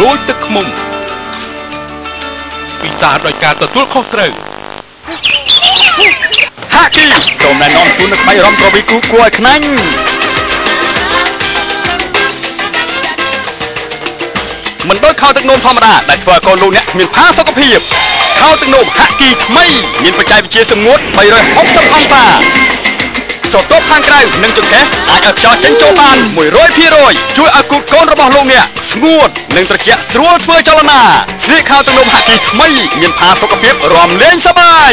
ដូចទឹកឃ្មុំពិសាដោយការទទួលខុសត្រូវហាគីសូមណែនាំជូននៅក្បាច់រំត្រវីគូគួរឲ្យខ្នាញ់មិនដូចខោទឹកនោមធម្មតាដែលធ្វើឲ្យកូនលោកអ្នកមានផាសុកភាពខោទឹកនោមហាគីថ្មីមានបច្ចេកវិទ្យាសម្ងួត360អង្សា ស្រទាប់ខាងក្រៅនិងចង្កេះអាចឲ្យខ្យល់ចេញចូលបាន100%ជួយឲ្យគូកូនរបស់លោកអ្នកស្ងួតនិងត្រជាក់ស្រួលធ្វើចលនាស្លៀកខោទឹកនោមហាគីថ្មីមានផាសុកភាពរំលែងសប្បាយ